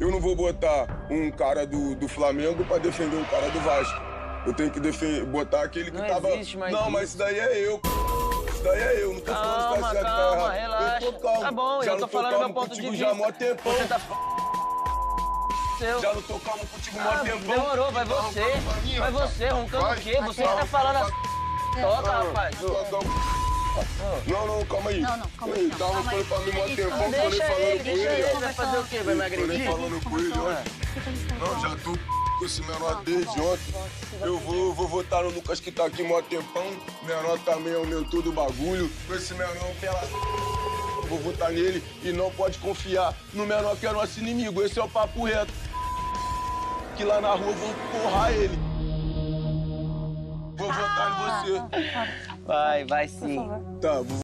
Eu não vou botar um cara do, do Flamengo pra defender um cara do Vasco. Eu tenho que defender, botar aquele que Não tava. existe mais não, mas isso. isso daí é eu. Isso daí é eu. Não tô falando se Calma, tá certo tá calma, errado. relaxa. Eu tô calmo. Tá bom, já eu tô falando meu ponto de vista. já há mó tempão. Você tá seu. Já não tô calmo contigo mó Ah, tempão. demorou, vai Tá você. Vai você, roncando o quê? Você que tá falando assim. Toca, rapaz. O- Não, não, calma aí. Não, não, calma aí, não, Tá aí. roncando pra tô nem Deixa falando com ele. ele. Vai fazer o quê? Vai me agredir? falando com ele, ó. Não, já tô com esse menor desde ontem. Eu vou, vou votar no Lucas que tá aqui mó tempão. Menor também aumentou do bagulho. Com esse menor pela. Vou votar nele e não pode confiar no menor que é nosso inimigo. Esse é o papo reto. Que lá na rua eu vou porrar ele. Vou votar em você. Vai, vai sim. Tá, vou